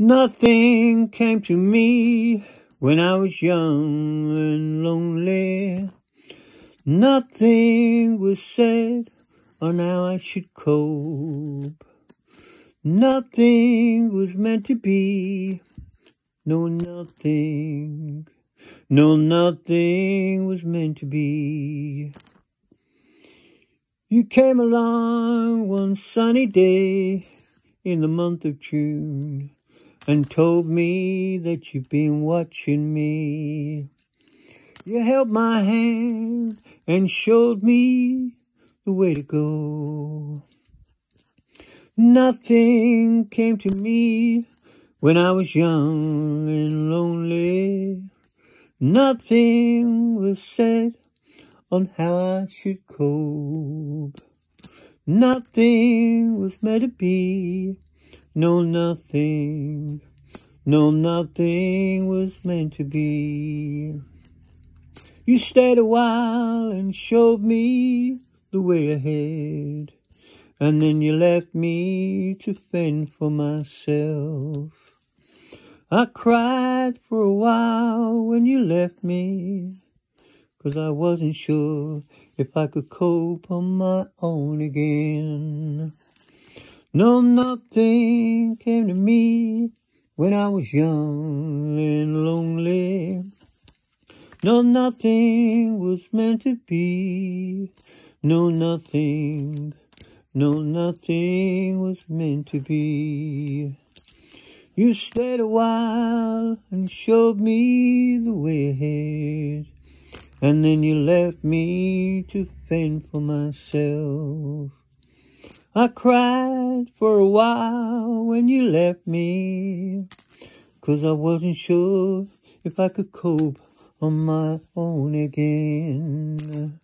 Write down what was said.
Nothing came to me when I was young and lonely. Nothing was said on how I should cope. Nothing was meant to be. No, nothing. No, nothing was meant to be. You came along one sunny day in the month of June and told me that you've been watching me. You held my hand and showed me the way to go. Nothing came to me when I was young and lonely. Nothing was said on how I should cope. Nothing was meant to be no, nothing. No, nothing was meant to be. You stayed a while and showed me the way ahead. And then you left me to fend for myself. I cried for a while when you left me. Cause I wasn't sure if I could cope on my own again. No, nothing came to me when I was young and lonely. No, nothing was meant to be. No, nothing. No, nothing was meant to be. You stayed a while and showed me the way ahead. And then you left me to fend for myself. I cried for a while when you left me, cause I wasn't sure if I could cope on my own again.